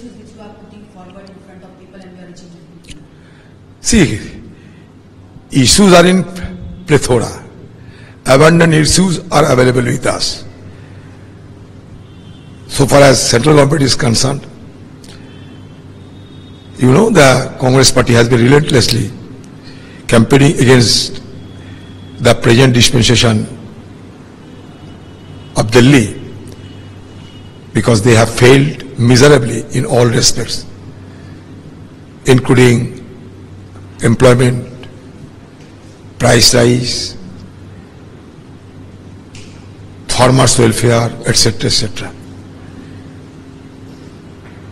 issues which you are putting forward in front of people and you are reaching people? See, issues are in plethora. Abundant issues are available with us. So far as central government is concerned, you know the Congress party has been relentlessly campaigning against the present dispensation of Delhi because they have failed miserably in all respects, including employment, price rise, farmers' welfare, etc., etc.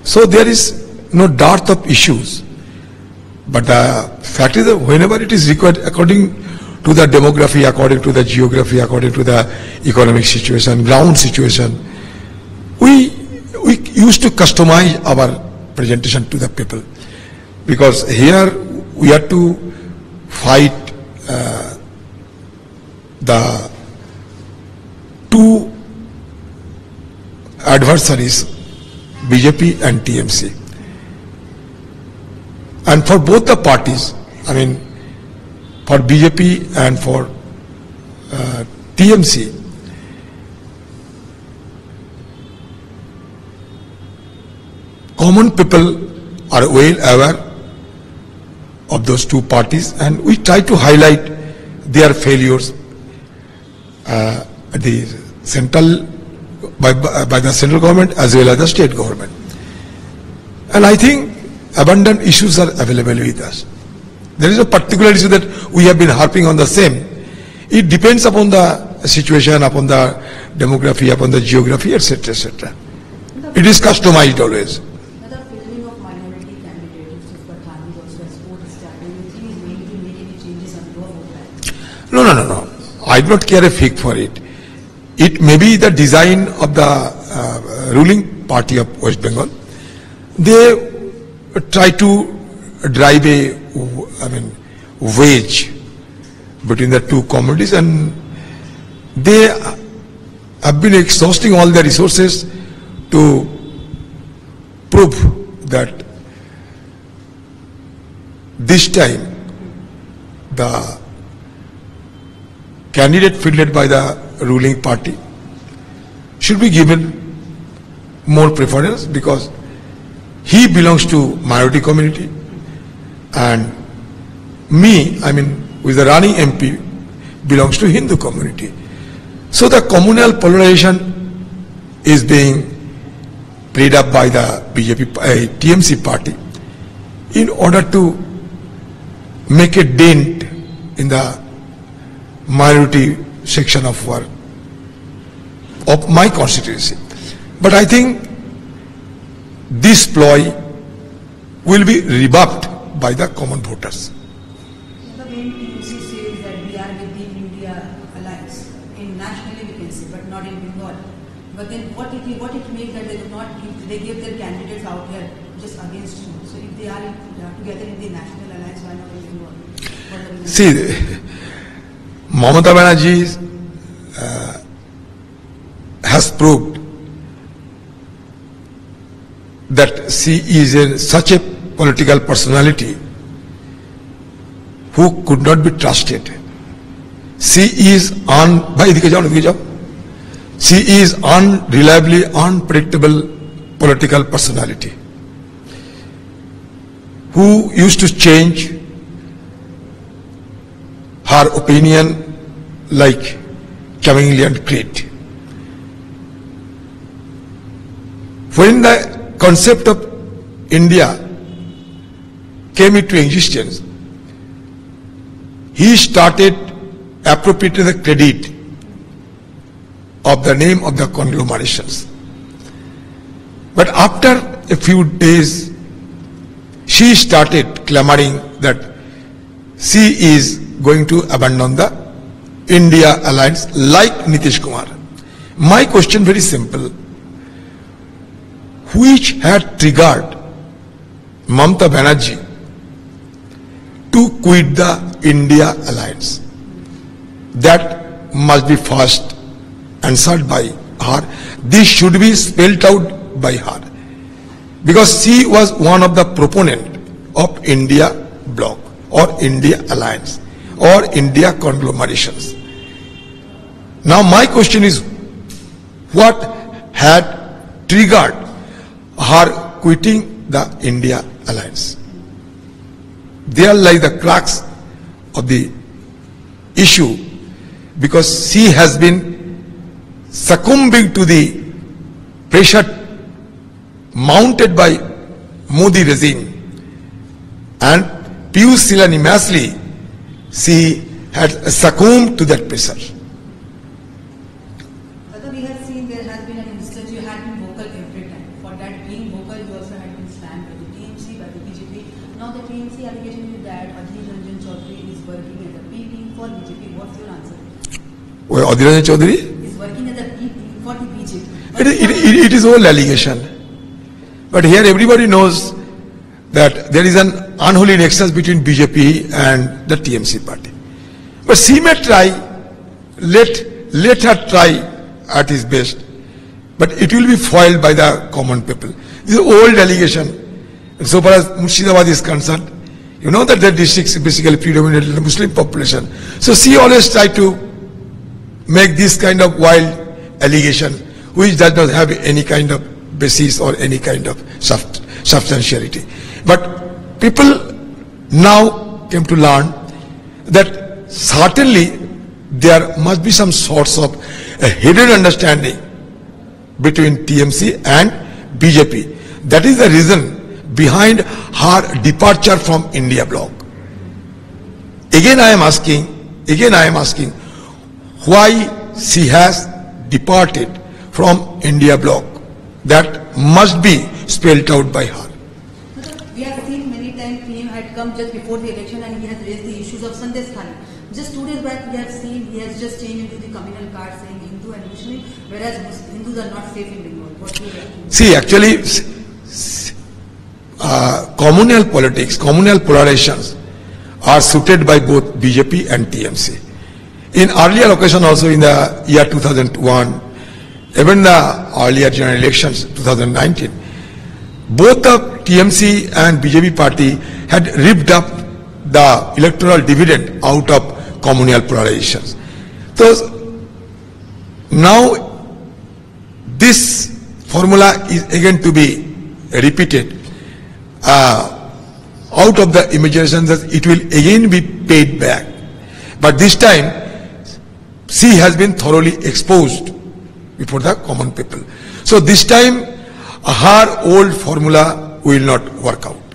So there is no dearth of issues. But the fact is that whenever it is required, according to the demography, according to the geography, according to the economic situation, ground situation, we, we used to customize our presentation to the people. Because here we have to fight uh, the two adversaries, BJP and TMC. And for both the parties, I mean, for BJP and for uh, TMC, common people are well aware of those two parties and we try to highlight their failures uh, at the central by, by the central government as well as the state government. And I think abundant issues are available with us. There is a particular issue that we have been harping on the same. It depends upon the situation, upon the demography, upon the geography, etc., etc. It is customized always. Of minority candidates, to make any changes on your vote? No, no, no, no. I do not care a fig for it. It may be the design of the uh, ruling party of West Bengal. They try to drive a, I mean, wedge between the two communities and they have been exhausting all their resources to prove that this time the candidate fielded by the ruling party should be given more preference because he belongs to minority community and me, I mean, with the running MP, belongs to Hindu community. So the communal polarization is being played up by the BJP, uh, TMC party in order to make a dent in the minority section of work of my constituency. But I think this ploy will be rebuffed by the common voters. The main TMC says that we are with the India alliance. In nationally we can say, but not in Bengal. But then what it, what it makes that they do not give, they give their candidates out here just against you. So if they are in, uh, together in the national alliance, why not in Bengal? What are the reasons? See, Mamata Banerjee uh, has proved that she is a, such a political personality who could not be trusted. She is un भाई एदिके जाओ एदिके जाओ she is unreliably unpredictable political personality who used to change her opinion like chameleon creed. When the concept of India came into existence, he started appropriating the credit of the name of the conglomerations. But after a few days, she started clamoring that she is going to abandon the India alliance like Nitish Kumar. My question very simple. Which had triggered Mamata Banerjee to quit the India alliance? That must be first answered by her. This should be spelled out by her. because she was one of the proponent of India bloc or India alliance or India conglomerations. Now my question is, what had triggered her quitting the India alliance? There lies the crux of the issue because she has been succumbing to the pressure mounted by Modi regime and pusillanimously she had succumbed to that pressure. Although we have seen there has been an instance you had been vocal every time. For that being vocal, you also had been slammed by the TMC, by the BJP. Now the TMC allegation is that Adhir Ranjan Chowdhury is working as a B team for BJP. What's your answer? Well, Adhir Ranjan Chowdhury? Is working as a B team for the BJP. It, it, it, is all allegation. But here everybody knows that there is an unholy nexus between BJP and the TMC party. But she may try, let, let her try at his best. But it will be foiled by the common people. This is old allegation. So far as Murshidabad is concerned, you know that the district is basically predominantly Muslim population. So she always try to make this kind of wild allegation which does not have any kind of basis or any kind of substantiality. But people now came to learn that certainly there must be some sorts of a hidden understanding between TMC and BJP. That is the reason behind her departure from India bloc. Again I am asking, again I am asking, why she has departed from India bloc. That must be spelled out by her. We have seen many times PM had come just before the election and he has raised the issues of Sandeshkhali. Just two days back we have seen he has just changed into the communal card saying Hindu and Muslim, whereas Hindus are not safe in Bengal. What do you react? See, actually, uh, communal politics, communal polarizations are suited by both BJP and TMC. In earlier occasion also in the year 2001, even the earlier general elections 2019, both the TMC and BJP party had ripped up the electoral dividend out of communal polarizations. So now this formula is again to be repeated uh, out of the imagination that it will again be paid back. But this time, she has been thoroughly exposed before the common people. So this time, her old formula will not work out.